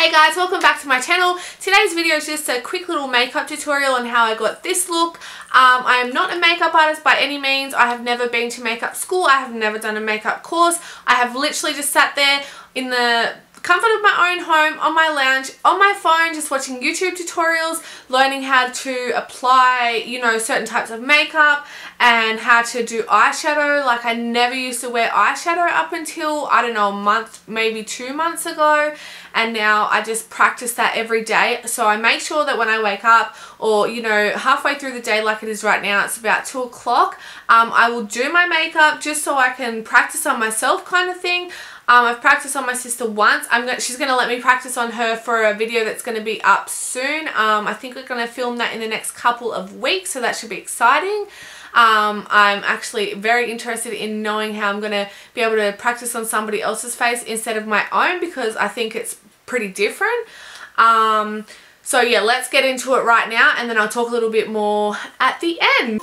Hey guys, welcome back to my channel. Today's video is just a quick little makeup tutorial on how I got this look. Um, I am not a makeup artist by any means. I have never been to makeup school. I have never done a makeup course. I have literally just sat there in the comfort of my own home, on my lounge, on my phone, just watching YouTube tutorials, learning how to apply, you know, certain types of makeup and how to do eyeshadow. Like I never used to wear eyeshadow up until, I don't know, a month, maybe two months ago. And now I just practice that every day. So I make sure that when I wake up or, you know, halfway through the day like it is right now, it's about two o'clock, um, I will do my makeup just so I can practice on myself kind of thing. Um, I've practiced on my sister once. I'm gonna, she's going to let me practice on her for a video that's going to be up soon. Um, I think we're going to film that in the next couple of weeks, so that should be exciting. Um, I'm actually very interested in knowing how I'm going to be able to practice on somebody else's face instead of my own because I think it's pretty different. Um, so yeah, let's get into it right now and then I'll talk a little bit more at the end.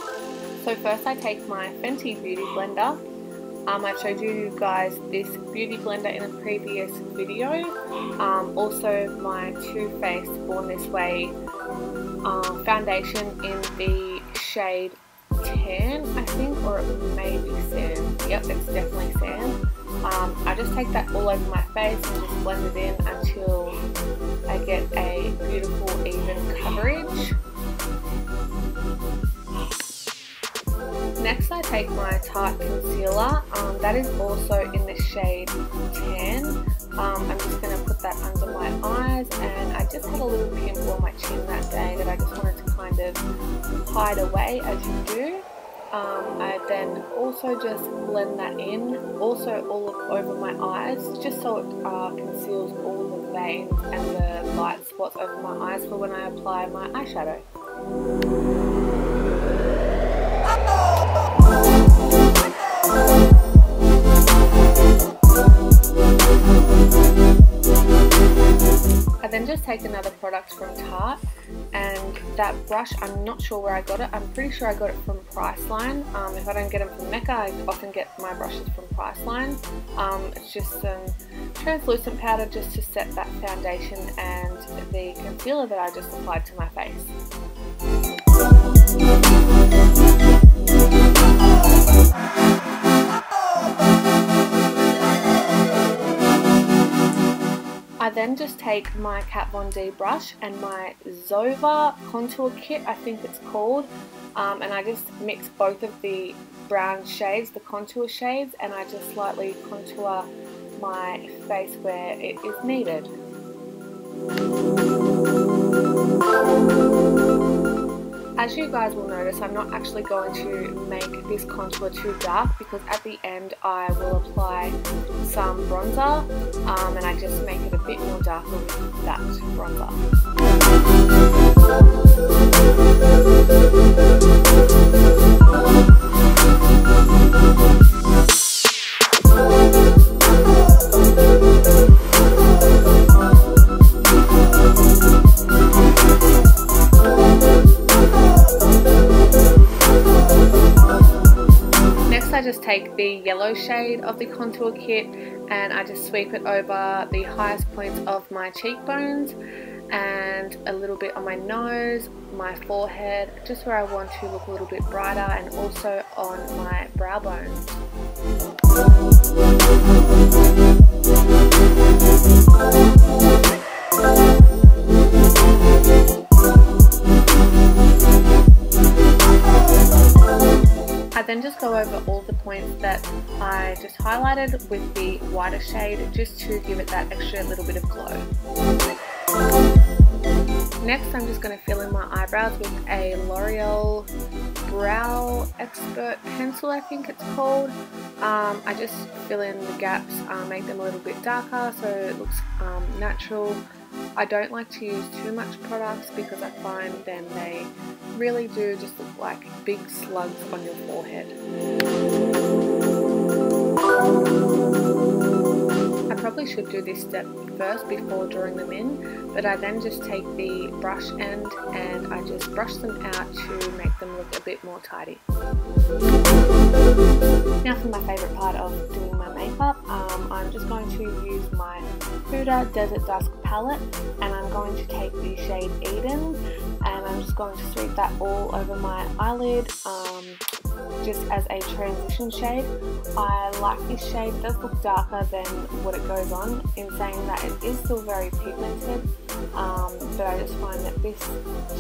So first I take my Fenty Beauty Blender um, I've showed you guys this beauty blender in a previous video. Um, also my Too Faced Born This Way uh, foundation in the shade tan, I think, or it may be sand. Yep, it's definitely sand. Um, I just take that all over my face and just blend it in until I get a beautiful even coverage. Next I take my Tarte Concealer, um, that is also in the shade Tan. Um, I'm just going to put that under my eyes and I just had a little pimple on my chin that day that I just wanted to kind of hide away as you do. Um, I then also just blend that in, also all over my eyes, just so it uh, conceals all the veins and the light spots over my eyes for when I apply my eyeshadow. Then just take another product from Tarte and that brush, I'm not sure where I got it. I'm pretty sure I got it from Priceline. Um, if I don't get them from Mecca, I often get my brushes from Priceline. Um, it's just some translucent powder just to set that foundation and the concealer that I just applied to my face. Then just take my Kat Von D brush and my Zoeva contour kit, I think it's called, um, and I just mix both of the brown shades, the contour shades, and I just slightly contour my face where it is needed. As you guys will notice, I'm not actually going to make this contour too dark because at the end I will apply some bronzer um, and I just make it a bit more darker with that bronzer. Take the yellow shade of the contour kit and I just sweep it over the highest points of my cheekbones and a little bit on my nose, my forehead, just where I want to look a little bit brighter and also on my brow bones. Then just go over all the points that I just highlighted with the whiter shade just to give it that extra little bit of glow. Next I'm just going to fill in my eyebrows with a L'Oreal Brow Expert Pencil I think it's called. Um, I just fill in the gaps, uh, make them a little bit darker so it looks um, natural. I don't like to use too much products because I find then they really do just look like big slugs on your forehead I probably should do this step first before drawing them in, but I then just take the brush end and I just brush them out to make them look a bit more tidy. Now for my favourite part of doing makeup, um, I'm just going to use my Huda Desert Dusk palette and I'm going to take the shade Eden and I'm just going to sweep that all over my eyelid um, just as a transition shade. I like this shade, it does look darker than what it goes on in saying that it is still very pigmented um, but I just find that this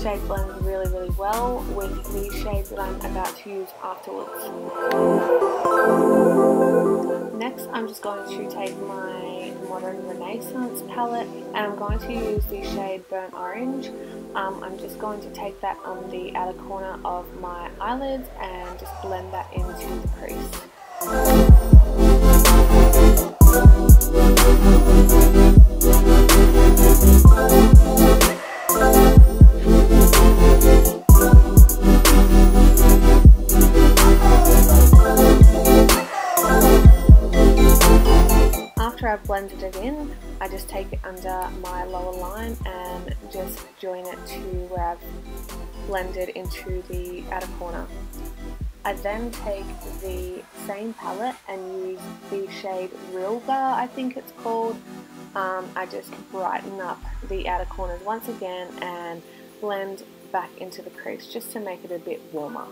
shade blends really really well with the shades that I'm about to use afterwards. Next I'm just going to take my Modern Renaissance palette and I'm going to use the shade Burnt Orange. Um, I'm just going to take that on the outer corner of my eyelids and just blend that into the crease. Blended it in, I just take it under my lower line and just join it to where I've blended into the outer corner. I then take the same palette and use the shade Realgar, I think it's called. Um, I just brighten up the outer corners once again and blend back into the crease just to make it a bit warmer.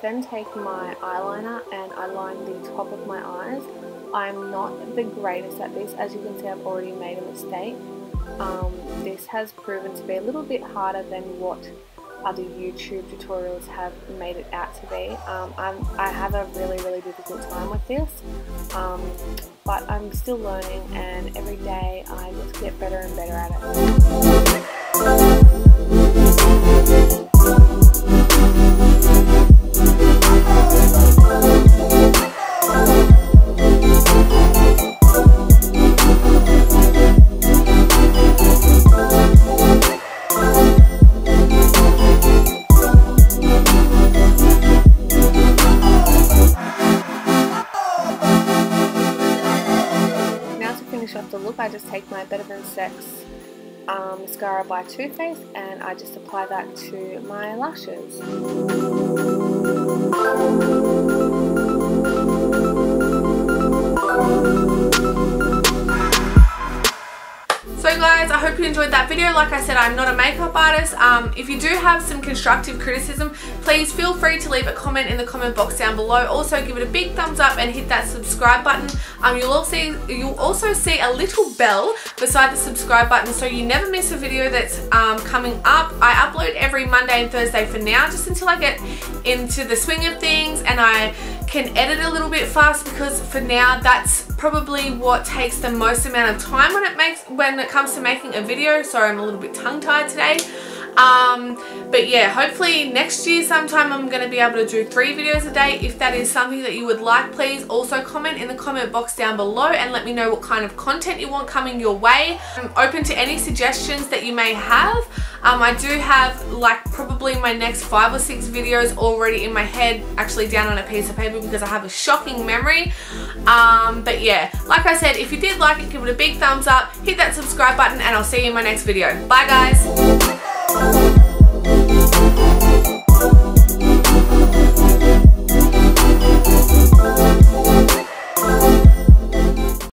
Then take my eyeliner and I line the top of my eyes. I'm not the greatest at this, as you can see I've already made a mistake. Um, this has proven to be a little bit harder than what other YouTube tutorials have made it out to be. Um, i have a really, really difficult time with this, um, but I'm still learning and every day I just get better and better at it. My Better Than Sex um, mascara by Too Faced and I just apply that to my lashes. Guys, I hope you enjoyed that video. Like I said, I'm not a makeup artist. Um, if you do have some constructive criticism, please feel free to leave a comment in the comment box down below. Also, give it a big thumbs up and hit that subscribe button. Um, you'll, also, you'll also see a little bell beside the subscribe button so you never miss a video that's um, coming up. I upload every Monday and Thursday for now, just until I get into the swing of things and I can edit a little bit fast because for now that's probably what takes the most amount of time when it makes when it comes to making a video. Sorry, I'm a little bit tongue-tied today. Um, but yeah, hopefully next year sometime I'm going to be able to do three videos a day. If that is something that you would like, please also comment in the comment box down below and let me know what kind of content you want coming your way. I'm open to any suggestions that you may have. Um, I do have like probably my next five or six videos already in my head, actually down on a piece of paper because I have a shocking memory. Um, but yeah, like I said, if you did like it, give it a big thumbs up, hit that subscribe button, and I'll see you in my next video. Bye guys!